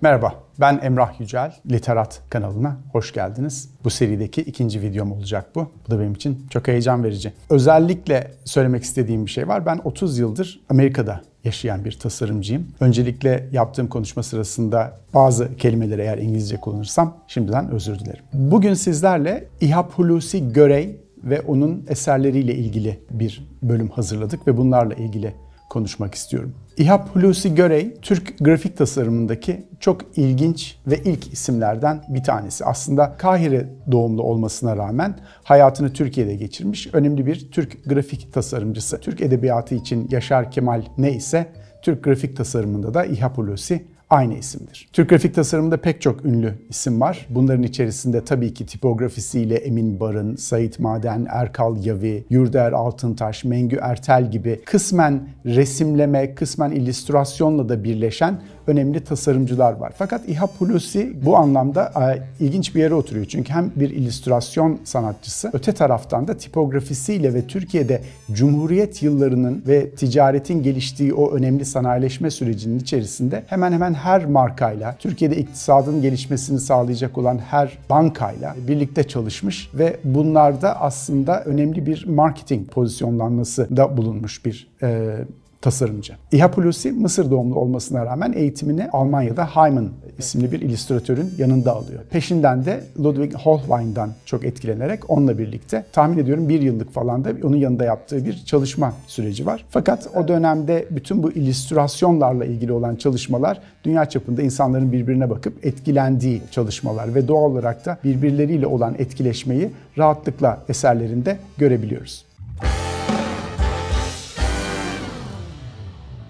Merhaba, ben Emrah Yücel. Literat kanalına hoş geldiniz. Bu serideki ikinci videom olacak bu. Bu da benim için çok heyecan verici. Özellikle söylemek istediğim bir şey var. Ben 30 yıldır Amerika'da yaşayan bir tasarımcıyım. Öncelikle yaptığım konuşma sırasında bazı kelimeleri eğer İngilizce kullanırsam şimdiden özür dilerim. Bugün sizlerle İhab Hulusi Görey ve onun eserleriyle ilgili bir bölüm hazırladık ve bunlarla ilgili konuşmak istiyorum. İhab Hulusi Görey, Türk grafik tasarımındaki çok ilginç ve ilk isimlerden bir tanesi. Aslında Kahire doğumlu olmasına rağmen hayatını Türkiye'de geçirmiş önemli bir Türk grafik tasarımcısı. Türk edebiyatı için Yaşar Kemal ne ise Türk grafik tasarımında da İhab Hulusi aynı isimdir. Türk grafik tasarımında pek çok ünlü isim var. Bunların içerisinde tabii ki tipografisiyle Emin Barın, Sait Maden, Erkal Yavi, Yurder Altıntaş, Mengü Ertel gibi kısmen resimleme, kısmen illüstrasyonla da birleşen önemli tasarımcılar var. Fakat İHA Hulusi bu anlamda e, ilginç bir yere oturuyor. Çünkü hem bir illüstrasyon sanatçısı, öte taraftan da tipografisiyle ve Türkiye'de Cumhuriyet yıllarının ve ticaretin geliştiği o önemli sanayileşme sürecinin içerisinde hemen hemen her markayla, Türkiye'de iktisadın gelişmesini sağlayacak olan her bankayla birlikte çalışmış ve bunlarda aslında önemli bir marketing pozisyonlanması da bulunmuş bir e, tasarımcı. İHA Hulusi Mısır doğumlu olmasına rağmen eğitimini Almanya'da Hyman isimli bir illüstratörün yanında alıyor. Peşinden de Ludwig Holbein'dan çok etkilenerek onunla birlikte tahmin ediyorum bir yıllık falan da onun yanında yaptığı bir çalışma süreci var. Fakat o dönemde bütün bu illüstrasyonlarla ilgili olan çalışmalar dünya çapında insanların birbirine bakıp etkilendiği çalışmalar ve doğal olarak da birbirleriyle olan etkileşmeyi rahatlıkla eserlerinde görebiliyoruz.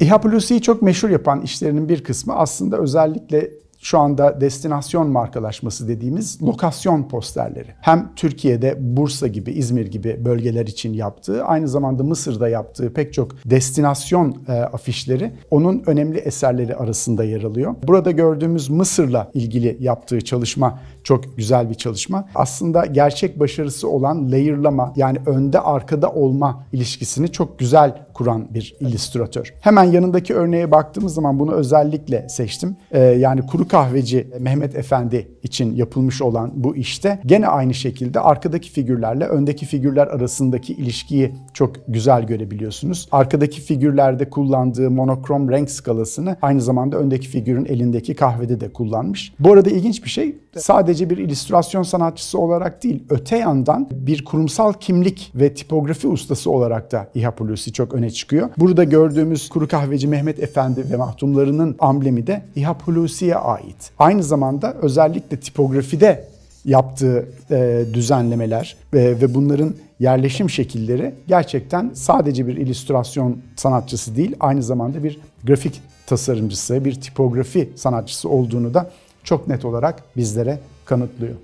İHA Plusi'yi çok meşhur yapan işlerinin bir kısmı aslında özellikle şu anda destinasyon markalaşması dediğimiz lokasyon posterleri. Hem Türkiye'de Bursa gibi, İzmir gibi bölgeler için yaptığı, aynı zamanda Mısır'da yaptığı pek çok destinasyon e, afişleri onun önemli eserleri arasında yer alıyor. Burada gördüğümüz Mısır'la ilgili yaptığı çalışma çok güzel bir çalışma. Aslında gerçek başarısı olan layer'lama yani önde arkada olma ilişkisini çok güzel kuran bir illüstratör. Hemen yanındaki örneğe baktığımız zaman bunu özellikle seçtim. Ee, yani kuru kahveci Mehmet Efendi için yapılmış olan bu işte gene aynı şekilde arkadaki figürlerle öndeki figürler arasındaki ilişkiyi çok güzel görebiliyorsunuz. Arkadaki figürlerde kullandığı monokrom renk skalasını aynı zamanda öndeki figürün elindeki kahvede de kullanmış. Bu arada ilginç bir şey sadece bir illüstrasyon sanatçısı olarak değil öte yandan bir kurumsal kimlik ve tipografi ustası olarak da İHA Hulusi çok öne çıkıyor. Burada gördüğümüz kuru kahveci Mehmet Efendi ve mahtumlarının amblemi de İHA Hulusi'ye ait. Aynı zamanda özellikle tipografide yaptığı e, düzenlemeler e, ve bunların yerleşim şekilleri gerçekten sadece bir illüstrasyon sanatçısı değil, aynı zamanda bir grafik tasarımcısı, bir tipografi sanatçısı olduğunu da çok net olarak bizlere kanıtlıyor.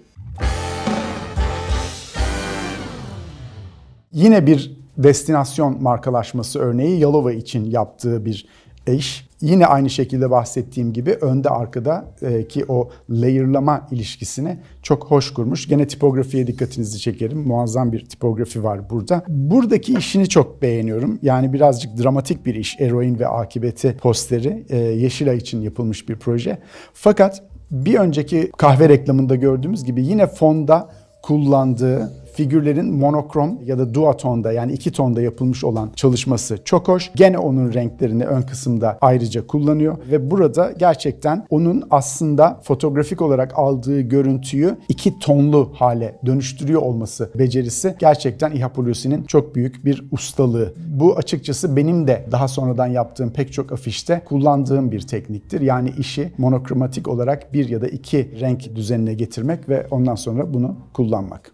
Yine bir destinasyon markalaşması örneği Yalova için yaptığı bir eş. Yine aynı şekilde bahsettiğim gibi önde arkada e, ki o layer'lama ilişkisini çok hoş kurmuş. Gene tipografiye dikkatinizi çekerim. Muazzam bir tipografi var burada. Buradaki işini çok beğeniyorum. Yani birazcık dramatik bir iş. Eroin ve akibeti posteri. E, Yeşilay için yapılmış bir proje. Fakat bir önceki kahve reklamında gördüğümüz gibi yine fonda kullandığı figürlerin monokrom ya da duatonda yani iki tonda yapılmış olan çalışması çok hoş. Gene onun renklerini ön kısımda ayrıca kullanıyor ve burada gerçekten onun aslında fotoğrafik olarak aldığı görüntüyü iki tonlu hale dönüştürüyor olması becerisi gerçekten İhapolusi'nin çok büyük bir ustalığı. Bu açıkçası benim de daha sonradan yaptığım pek çok afişte kullandığım bir tekniktir. Yani işi monokromatik olarak bir ya da iki renk düzenine getirmek ve ondan sonra bunu kullanmak.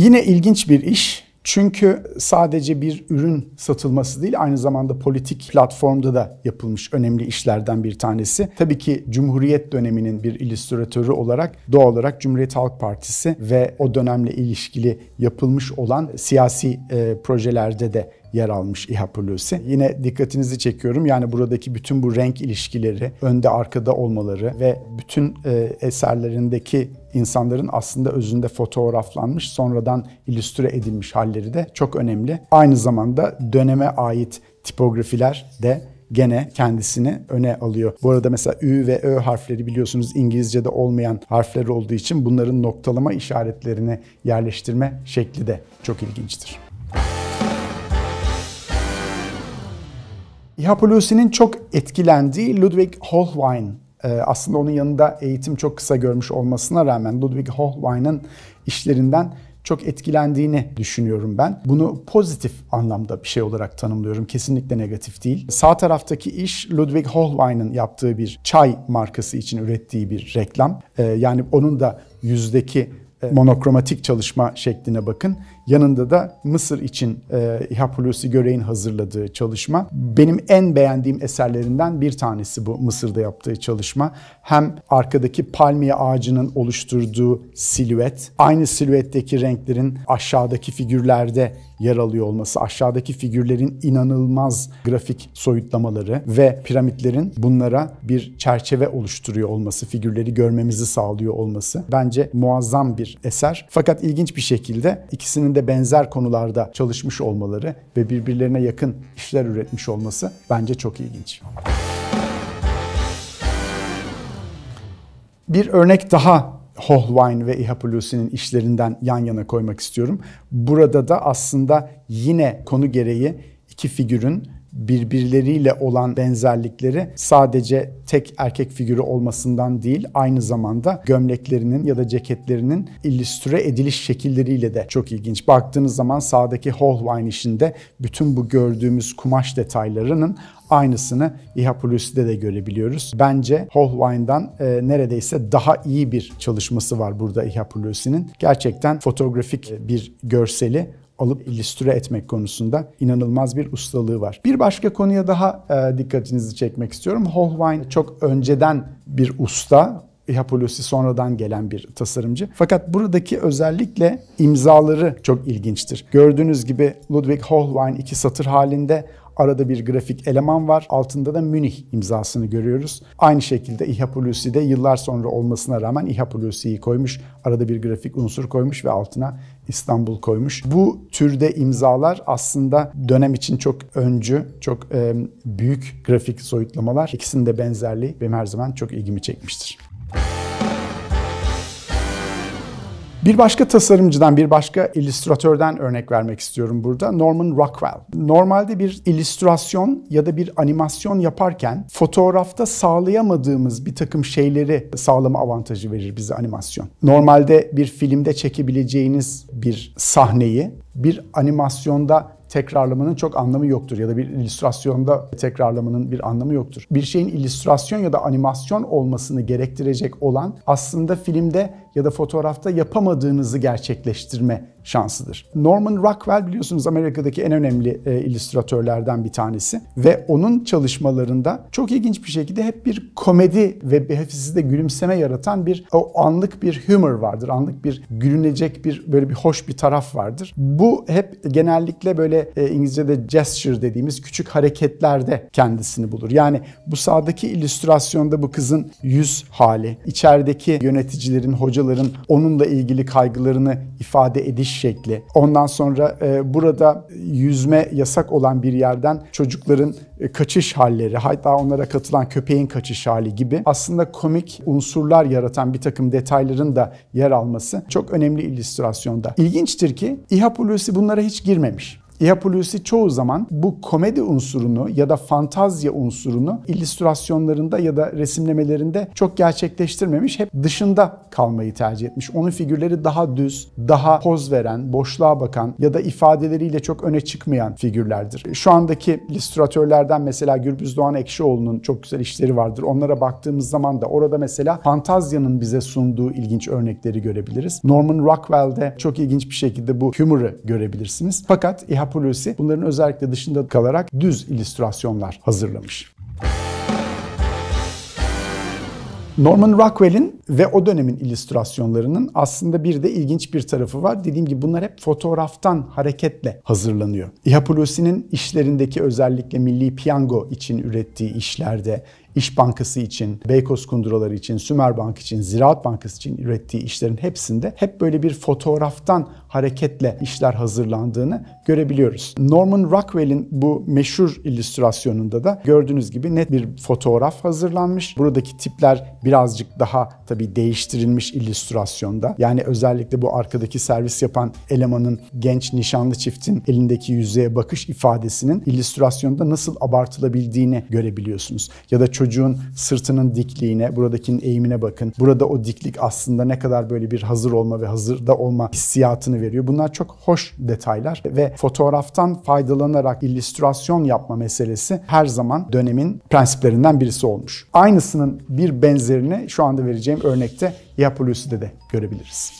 Yine ilginç bir iş. Çünkü sadece bir ürün satılması değil aynı zamanda politik platformda da yapılmış önemli işlerden bir tanesi. Tabii ki Cumhuriyet döneminin bir illüstratörü olarak doğal olarak Cumhuriyet Halk Partisi ve o dönemle ilişkili yapılmış olan siyasi e, projelerde de yer almış İHA Hulusi. Yine dikkatinizi çekiyorum. Yani buradaki bütün bu renk ilişkileri, önde arkada olmaları ve bütün e, eserlerindeki insanların aslında özünde fotoğraflanmış, sonradan illüstre edilmiş halleri de çok önemli. Aynı zamanda döneme ait tipografiler de gene kendisini öne alıyor. Bu arada mesela Ü ve Ö harfleri biliyorsunuz İngilizce'de olmayan harfler olduğu için bunların noktalama işaretlerini yerleştirme şekli de çok ilginçtir. Ihapolusi'nin çok etkilendiği Ludwig Holbein aslında onun yanında eğitim çok kısa görmüş olmasına rağmen Ludwig Holbein'in işlerinden çok etkilendiğini düşünüyorum ben. Bunu pozitif anlamda bir şey olarak tanımlıyorum. Kesinlikle negatif değil. Sağ taraftaki iş Ludwig Holbein'in yaptığı bir çay markası için ürettiği bir reklam. Ee, yani onun da yüzdeki e, monokromatik çalışma şekline bakın. Yanında da Mısır için e, İHA Hulusi Görey'in hazırladığı çalışma. Benim en beğendiğim eserlerinden bir tanesi bu Mısır'da yaptığı çalışma. Hem arkadaki palmiye ağacının oluşturduğu silüet, aynı silüetteki renklerin aşağıdaki figürlerde yer alıyor olması, aşağıdaki figürlerin inanılmaz grafik soyutlamaları ve piramitlerin bunlara bir çerçeve oluşturuyor olması, figürleri görmemizi sağlıyor olması bence muazzam bir eser. Fakat ilginç bir şekilde ikisinin de benzer konularda çalışmış olmaları ve birbirlerine yakın işler üretmiş olması bence çok ilginç. Bir örnek daha Holbein ve Ihapolusi'nin işlerinden yan yana koymak istiyorum. Burada da aslında yine konu gereği iki figürün birbirleriyle olan benzerlikleri sadece tek erkek figürü olmasından değil aynı zamanda gömleklerinin ya da ceketlerinin illüstre ediliş şekilleriyle de çok ilginç. Baktığınız zaman sağdaki Holbein işinde bütün bu gördüğümüz kumaş detaylarının aynısını Ihapolusi'de de görebiliyoruz. Bence Holbein'dan e, neredeyse daha iyi bir çalışması var burada Ihapolusi'nin. Gerçekten fotoğrafik bir görseli alıp illüstre etmek konusunda inanılmaz bir ustalığı var. Bir başka konuya daha e, dikkatinizi çekmek istiyorum. Holbein çok önceden bir usta. Ihapolusi sonradan gelen bir tasarımcı. Fakat buradaki özellikle imzaları çok ilginçtir. Gördüğünüz gibi Ludwig Holbein iki satır halinde Arada bir grafik eleman var. Altında da Münih imzasını görüyoruz. Aynı şekilde İHA de yıllar sonra olmasına rağmen İHA koymuş. Arada bir grafik unsur koymuş ve altına İstanbul koymuş. Bu türde imzalar aslında dönem için çok öncü, çok büyük grafik soyutlamalar. İkisinin de benzerliği benim her zaman çok ilgimi çekmiştir. Bir başka tasarımcıdan, bir başka illüstratörden örnek vermek istiyorum burada. Norman Rockwell. Normalde bir illüstrasyon ya da bir animasyon yaparken fotoğrafta sağlayamadığımız bir takım şeyleri sağlama avantajı verir bize animasyon. Normalde bir filmde çekebileceğiniz bir sahneyi bir animasyonda tekrarlamanın çok anlamı yoktur ya da bir illüstrasyonda tekrarlamanın bir anlamı yoktur. Bir şeyin illüstrasyon ya da animasyon olmasını gerektirecek olan aslında filmde ya da fotoğrafta yapamadığınızı gerçekleştirme şansıdır. Norman Rockwell biliyorsunuz Amerika'daki en önemli e, illüstratörlerden bir tanesi ve onun çalışmalarında çok ilginç bir şekilde hep bir komedi ve hafif de gülümseme yaratan bir o anlık bir humor vardır. Anlık bir gülünecek bir böyle bir hoş bir taraf vardır. Bu hep genellikle böyle e, İngilizce'de gesture dediğimiz küçük hareketlerde kendisini bulur. Yani bu sağdaki illüstrasyonda bu kızın yüz hali, içerideki yöneticilerin, hocaların onunla ilgili kaygılarını ifade ediş şekli. Ondan sonra e, burada yüzme yasak olan bir yerden çocukların e, kaçış halleri, hatta onlara katılan köpeğin kaçış hali gibi aslında komik unsurlar yaratan bir takım detayların da yer alması çok önemli illüstrasyonda. İlginçtir ki İHA bunlara hiç girmemiş. Iapolusi çoğu zaman bu komedi unsurunu ya da fantazya unsurunu illüstrasyonlarında ya da resimlemelerinde çok gerçekleştirmemiş. Hep dışında kalmayı tercih etmiş. Onun figürleri daha düz, daha poz veren, boşluğa bakan ya da ifadeleriyle çok öne çıkmayan figürlerdir. Şu andaki illüstratörlerden mesela Gürbüz Doğan Ekşioğlu'nun çok güzel işleri vardır. Onlara baktığımız zaman da orada mesela fantazyanın bize sunduğu ilginç örnekleri görebiliriz. Norman Rockwell'de çok ilginç bir şekilde bu humor'ı görebilirsiniz. Fakat İHA Hulusi bunların özellikle dışında kalarak düz illüstrasyonlar hazırlamış. Norman Rockwell'in ve o dönemin illüstrasyonlarının aslında bir de ilginç bir tarafı var. Dediğim gibi bunlar hep fotoğraftan hareketle hazırlanıyor. Ihapolusi'nin işlerindeki özellikle Milli Piyango için ürettiği işlerde, İş Bankası için, Beykoz Kunduraları için, Sümer Bank için, Ziraat Bankası için ürettiği işlerin hepsinde hep böyle bir fotoğraftan hareketle işler hazırlandığını görebiliyoruz. Norman Rockwell'in bu meşhur illüstrasyonunda da gördüğünüz gibi net bir fotoğraf hazırlanmış. Buradaki tipler birazcık daha tabii değiştirilmiş illüstrasyonda. Yani özellikle bu arkadaki servis yapan elemanın genç nişanlı çiftin elindeki yüzeye bakış ifadesinin illüstrasyonda nasıl abartılabildiğini görebiliyorsunuz. Ya da çocuğun sırtının dikliğine, buradakinin eğimine bakın. Burada o diklik aslında ne kadar böyle bir hazır olma ve hazırda olma hissiyatını veriyor. Bunlar çok hoş detaylar ve fotoğraftan faydalanarak illüstrasyon yapma meselesi her zaman dönemin prensiplerinden birisi olmuş. Aynısının bir benzerini şu anda vereceğim örnekte Yapolusi'de de görebiliriz.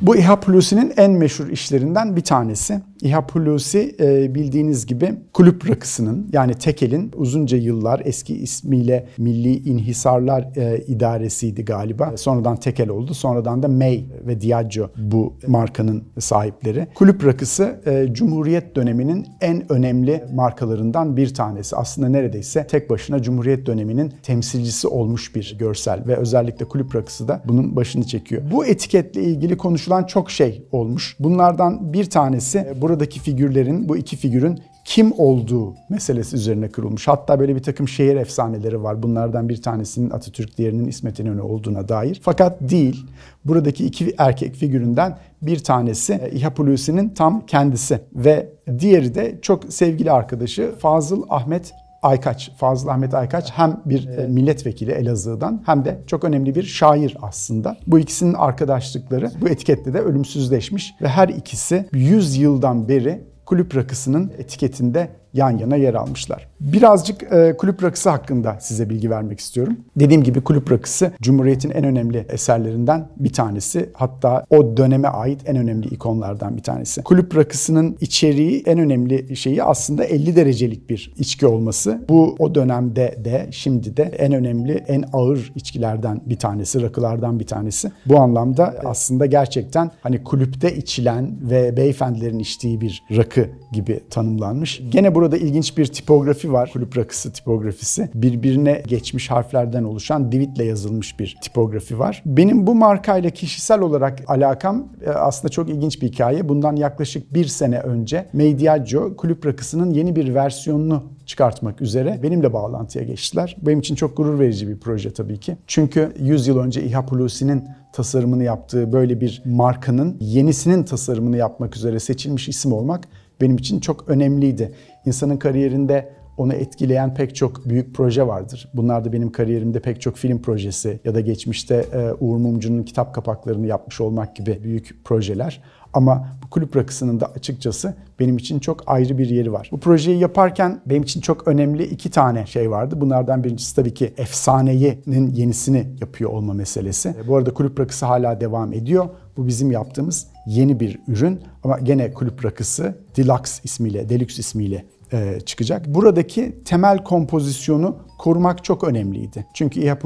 Bu İHA Hulusi'nin en meşhur işlerinden bir tanesi. İHA Hulusi e, bildiğiniz gibi kulüp rakısının yani Tekel'in uzunca yıllar eski ismiyle Milli İnhisarlar e, İdaresiydi galiba. Sonradan Tekel oldu. Sonradan da May ve Diageo bu markanın sahipleri. Kulüp rakısı e, Cumhuriyet döneminin en önemli markalarından bir tanesi. Aslında neredeyse tek başına Cumhuriyet döneminin temsilcisi olmuş bir görsel ve özellikle kulüp rakısı da bunun başını çekiyor. Bu etiketle ilgili konuşulan çok şey olmuş. Bunlardan bir tanesi buradaki figürlerin, bu iki figürün kim olduğu meselesi üzerine kurulmuş. Hatta böyle bir takım şehir efsaneleri var. Bunlardan bir tanesinin Atatürk, diğerinin İsmet İnönü olduğuna dair. Fakat değil. Buradaki iki erkek figüründen bir tanesi e, İHA Hulusi'nin tam kendisi ve diğeri de çok sevgili arkadaşı Fazıl Ahmet Aykaç, Fazıl Ahmet Aykaç hem bir evet. milletvekili Elazığ'dan hem de çok önemli bir şair aslında. Bu ikisinin arkadaşlıkları bu etikette de ölümsüzleşmiş ve her ikisi 100 yıldan beri kulüp rakısının etiketinde yan yana yer almışlar. Birazcık e, kulüp rakısı hakkında size bilgi vermek istiyorum. Dediğim gibi kulüp rakısı Cumhuriyet'in en önemli eserlerinden bir tanesi. Hatta o döneme ait en önemli ikonlardan bir tanesi. Kulüp rakısının içeriği en önemli şeyi aslında 50 derecelik bir içki olması. Bu o dönemde de şimdi de en önemli, en ağır içkilerden bir tanesi, rakılardan bir tanesi. Bu anlamda aslında gerçekten hani kulüpte içilen ve beyefendilerin içtiği bir rakı gibi tanımlanmış. Gene burada ilginç bir tipografi var. Kulüp rakısı tipografisi. Birbirine geçmiş harflerden oluşan divitle yazılmış bir tipografi var. Benim bu markayla kişisel olarak alakam e, aslında çok ilginç bir hikaye. Bundan yaklaşık bir sene önce Mediaggio kulüp rakısının yeni bir versiyonunu çıkartmak üzere benimle bağlantıya geçtiler. Benim için çok gurur verici bir proje tabii ki. Çünkü 100 yıl önce İHA Hulusi'nin tasarımını yaptığı böyle bir markanın yenisinin tasarımını yapmak üzere seçilmiş isim olmak benim için çok önemliydi. İnsanın kariyerinde onu etkileyen pek çok büyük proje vardır. Bunlar da benim kariyerimde pek çok film projesi ya da geçmişte e, Uğur Mumcu'nun kitap kapaklarını yapmış olmak gibi büyük projeler. Ama bu kulüp rakısının da açıkçası benim için çok ayrı bir yeri var. Bu projeyi yaparken benim için çok önemli iki tane şey vardı. Bunlardan birincisi tabii ki efsaneyenin yenisini yapıyor olma meselesi. Bu arada kulüp rakısı hala devam ediyor. Bu bizim yaptığımız yeni bir ürün ama gene kulüp rakısı Deluxe ismiyle, Deluxe ismiyle çıkacak. Buradaki temel kompozisyonu korumak çok önemliydi. Çünkü İHA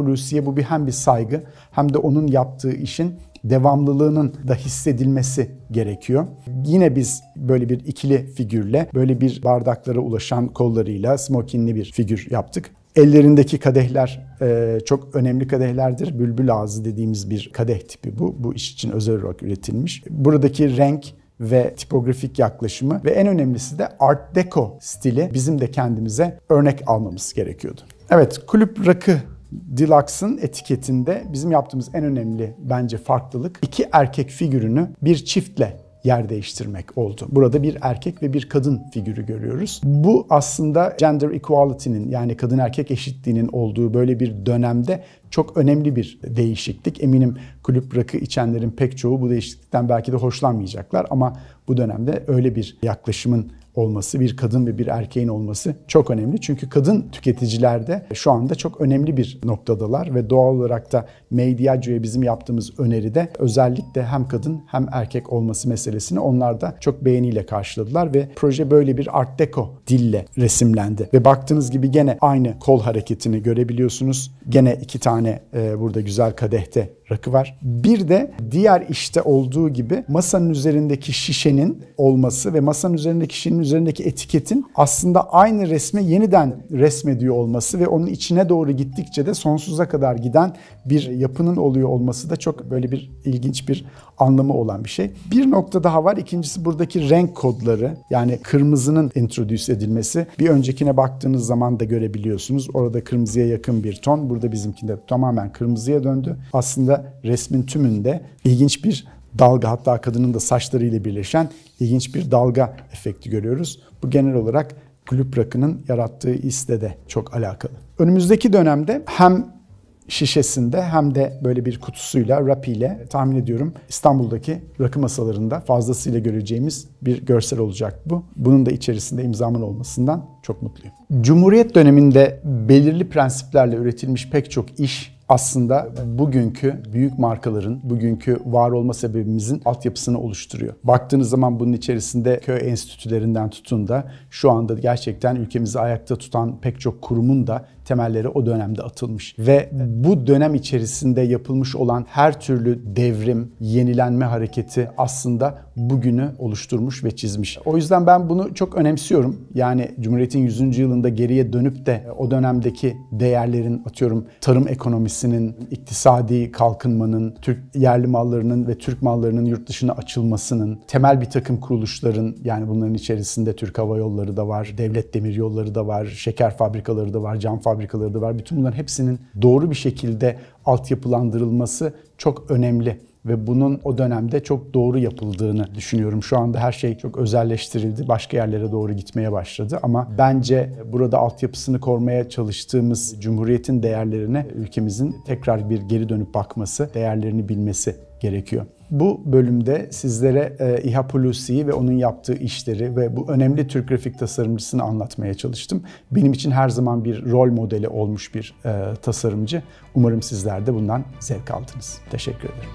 bu bir hem bir saygı hem de onun yaptığı işin devamlılığının da hissedilmesi gerekiyor. Yine biz böyle bir ikili figürle, böyle bir bardaklara ulaşan kollarıyla smokinli bir figür yaptık. Ellerindeki kadehler e, çok önemli kadehlerdir. Bülbül ağzı dediğimiz bir kadeh tipi bu. Bu iş için özel olarak üretilmiş. Buradaki renk ve tipografik yaklaşımı ve en önemlisi de Art Deco stili bizim de kendimize örnek almamız gerekiyordu. Evet, kulüp rakı Deluxe'ın etiketinde bizim yaptığımız en önemli bence farklılık iki erkek figürünü bir çiftle yer değiştirmek oldu. Burada bir erkek ve bir kadın figürü görüyoruz. Bu aslında gender equality'nin yani kadın erkek eşitliğinin olduğu böyle bir dönemde çok önemli bir değişiklik. Eminim kulüp rakı içenlerin pek çoğu bu değişiklikten belki de hoşlanmayacaklar ama bu dönemde öyle bir yaklaşımın olması, bir kadın ve bir erkeğin olması çok önemli. Çünkü kadın tüketicilerde şu anda çok önemli bir noktadalar ve doğal olarak da Mediaggio'ya bizim yaptığımız öneride özellikle hem kadın hem erkek olması meselesini onlar da çok beğeniyle karşıladılar ve proje böyle bir art deco dille resimlendi. Ve baktığınız gibi gene aynı kol hareketini görebiliyorsunuz. Gene iki tane e, burada güzel kadehte rakı var. Bir de diğer işte olduğu gibi masanın üzerindeki şişenin olması ve masanın üzerindeki şişenin resmin üzerindeki etiketin aslında aynı resme yeniden resmediyor olması ve onun içine doğru gittikçe de sonsuza kadar giden bir yapının oluyor olması da çok böyle bir ilginç bir anlamı olan bir şey. Bir nokta daha var. İkincisi buradaki renk kodları yani kırmızının introduce edilmesi. Bir öncekine baktığınız zaman da görebiliyorsunuz. Orada kırmızıya yakın bir ton. Burada bizimkinde tamamen kırmızıya döndü. Aslında resmin tümünde ilginç bir dalga hatta kadının da saçlarıyla birleşen ilginç bir dalga efekti görüyoruz. Bu genel olarak kulüp rakının yarattığı hisle de çok alakalı. Önümüzdeki dönemde hem şişesinde hem de böyle bir kutusuyla, rapiyle tahmin ediyorum İstanbul'daki rakı masalarında fazlasıyla göreceğimiz bir görsel olacak bu. Bunun da içerisinde imzamın olmasından çok mutluyum. Cumhuriyet döneminde belirli prensiplerle üretilmiş pek çok iş aslında bugünkü büyük markaların, bugünkü var olma sebebimizin altyapısını oluşturuyor. Baktığınız zaman bunun içerisinde köy enstitülerinden tutun da şu anda gerçekten ülkemizi ayakta tutan pek çok kurumun da temelleri o dönemde atılmış. Ve bu dönem içerisinde yapılmış olan her türlü devrim, yenilenme hareketi aslında bugünü oluşturmuş ve çizmiş. O yüzden ben bunu çok önemsiyorum. Yani Cumhuriyet'in 100. yılında geriye dönüp de o dönemdeki değerlerin atıyorum tarım ekonomisinin, iktisadi kalkınmanın, Türk yerli mallarının ve Türk mallarının yurt dışına açılmasının, temel bir takım kuruluşların yani bunların içerisinde Türk Hava Yolları da var, Devlet Demir Yolları da var, şeker fabrikaları da var, cam fabrikaları da var. Bütün bunların hepsinin doğru bir şekilde altyapılandırılması çok önemli ve bunun o dönemde çok doğru yapıldığını düşünüyorum. Şu anda her şey çok özelleştirildi, başka yerlere doğru gitmeye başladı ama bence burada altyapısını korumaya çalıştığımız Cumhuriyet'in değerlerine ülkemizin tekrar bir geri dönüp bakması, değerlerini bilmesi gerekiyor. Bu bölümde sizlere e, İHA Pulusi'yi ve onun yaptığı işleri ve bu önemli Türk grafik tasarımcısını anlatmaya çalıştım. Benim için her zaman bir rol modeli olmuş bir e, tasarımcı. Umarım sizler de bundan zevk aldınız. Teşekkür ederim.